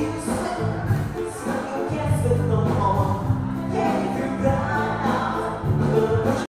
you say?